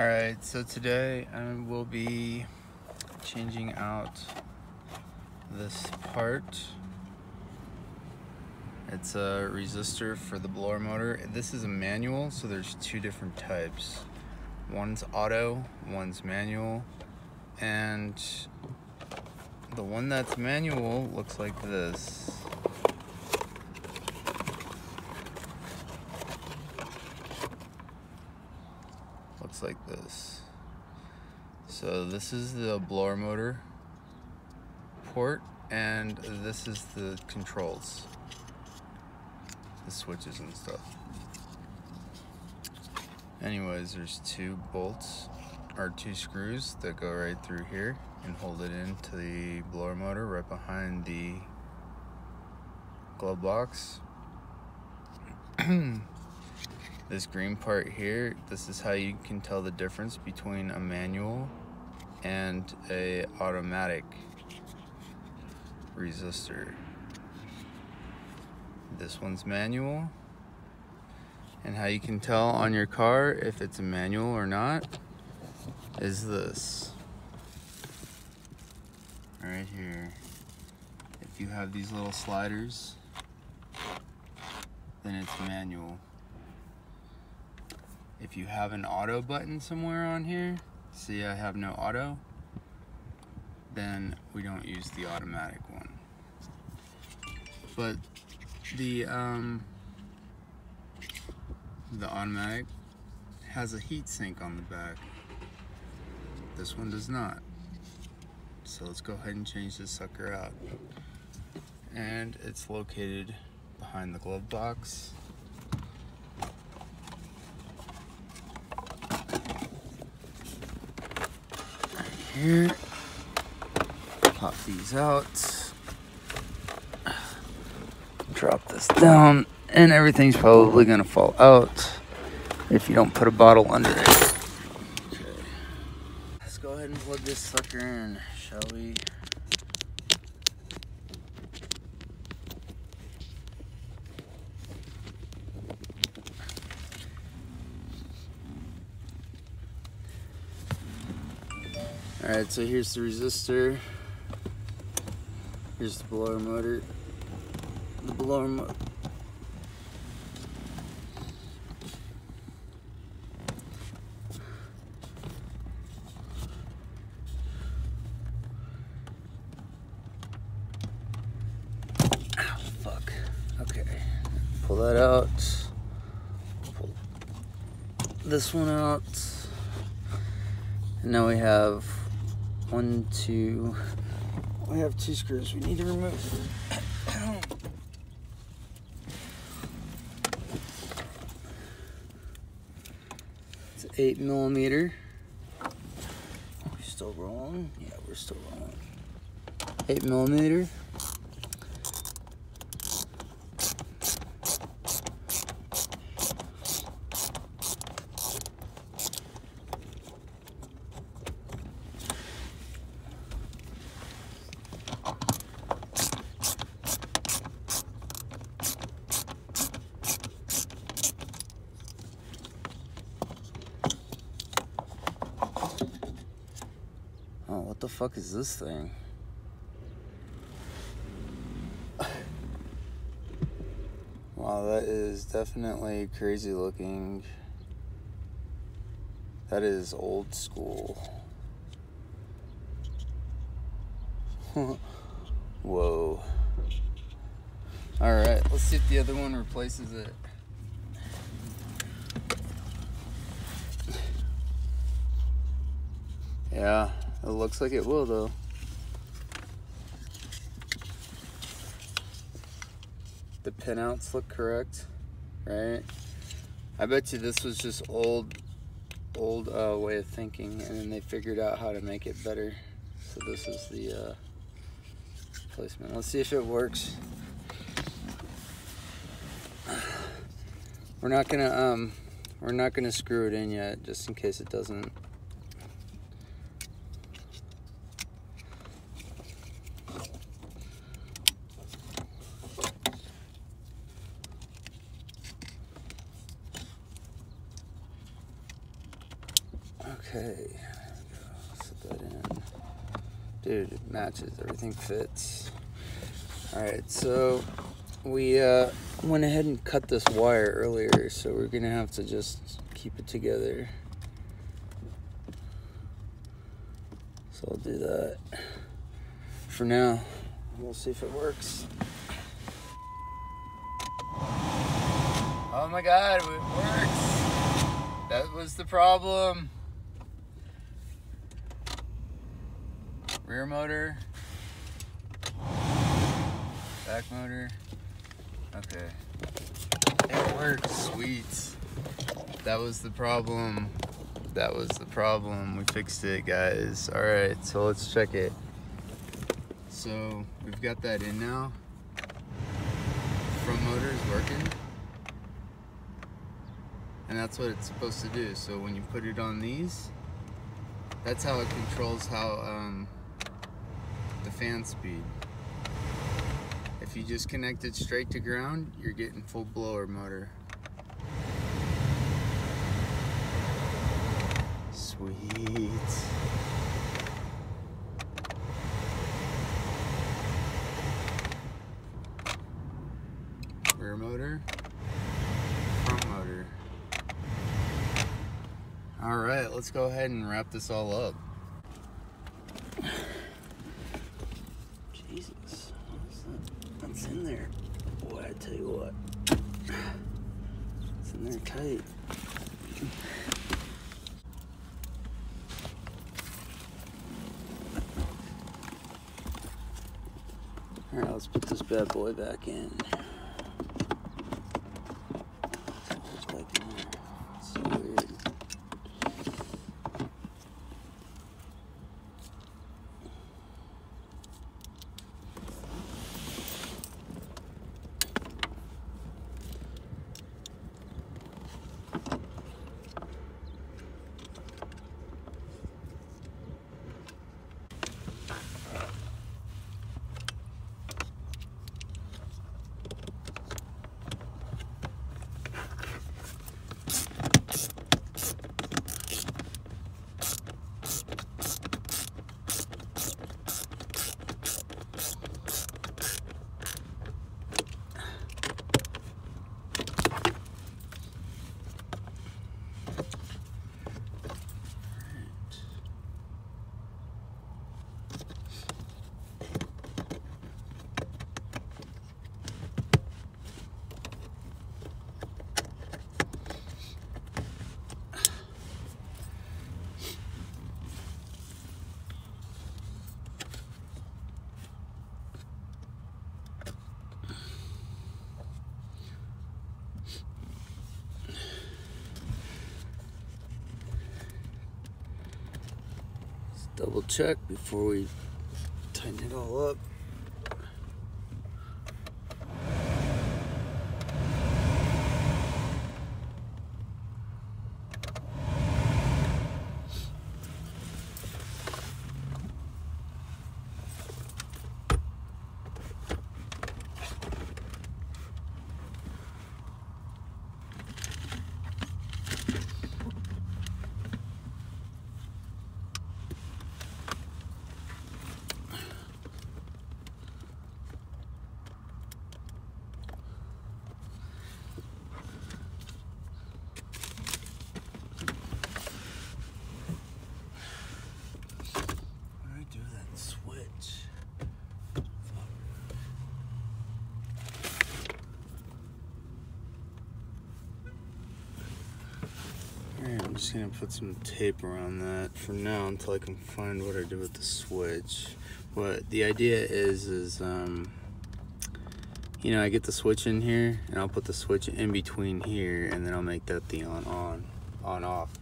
Alright, so today I will be changing out this part. It's a resistor for the blower motor. This is a manual, so there's two different types. One's auto, one's manual, and the one that's manual looks like this. Like this. So this is the blower motor port and this is the controls. The switches and stuff. Anyways, there's two bolts or two screws that go right through here and hold it into the blower motor right behind the glove box. this green part here, this is how you can tell the difference between a manual and a automatic resistor. This one's manual. And how you can tell on your car if it's a manual or not is this. Right here. If you have these little sliders, then it's manual. If you have an auto button somewhere on here, see I have no auto, then we don't use the automatic one. But the um, the automatic has a heat sink on the back. This one does not. So let's go ahead and change this sucker out. And it's located behind the glove box. Here. Pop these out. Drop this down, and everything's probably gonna fall out if you don't put a bottle under it. Okay. Let's go ahead and plug this sucker in, shall we? Alright, so here's the resistor. Here's the blower motor. The blower motor. Oh, fuck. Okay. Pull that out. Pull this one out. And now we have one, two, we have two screws we need to remove. it's eight millimeter. We're still rolling? Yeah, we're still rolling. Eight millimeter. Oh, what the fuck is this thing? Wow, that is definitely crazy looking. That is old school. Whoa. Alright, let's see if the other one replaces it. Yeah, it looks like it will though. The pinouts look correct, right? I bet you this was just old, old uh, way of thinking, and then they figured out how to make it better. So this is the uh, placement. Let's see if it works. We're not gonna um, we're not gonna screw it in yet, just in case it doesn't Okay, set that in. Dude, it matches, everything fits. All right, so we uh, went ahead and cut this wire earlier, so we're gonna have to just keep it together. So I'll do that for now. We'll see if it works. Oh my god, it works! That was the problem. Rear motor. Back motor. Okay. It works, sweet. That was the problem. That was the problem. We fixed it, guys. All right, so let's check it. So we've got that in now. Front motor is working. And that's what it's supposed to do. So when you put it on these, that's how it controls how um, the fan speed. If you just connect it straight to ground, you're getting full blower motor. Sweet. Rear motor, front motor. All right, let's go ahead and wrap this all up. Jesus, what's in there? Boy, I tell you what, it's in there tight. All right, let's put this bad boy back in. It's back in there. It's so weird. Let's double check before we tighten it all up. What do I do with that switch? Alright, I'm just gonna put some tape around that for now until I can find what I do with the switch. But the idea is is um you know I get the switch in here and I'll put the switch in between here and then I'll make that the on on on off.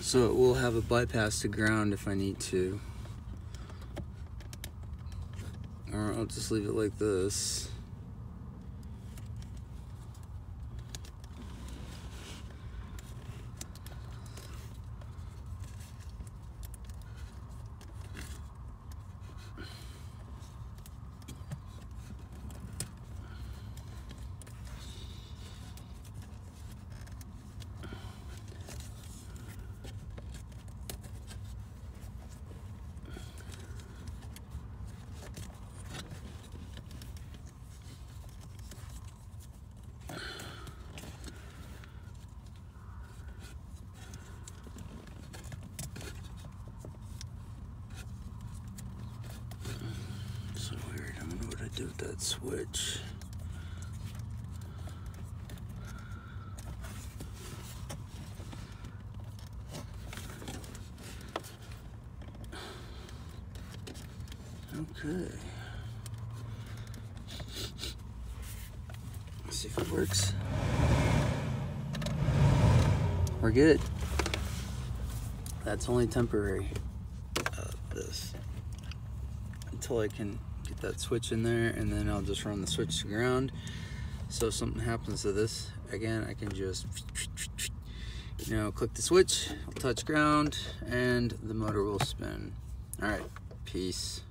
So it will have a bypass to ground if I need to. Or I'll just leave it like this. Switch. Okay. Let's see if it works. We're good. That's only temporary. Uh, this until I can get that switch in there, and then I'll just run the switch to ground. So if something happens to this, again, I can just you know click the switch, touch ground, and the motor will spin. All right, peace.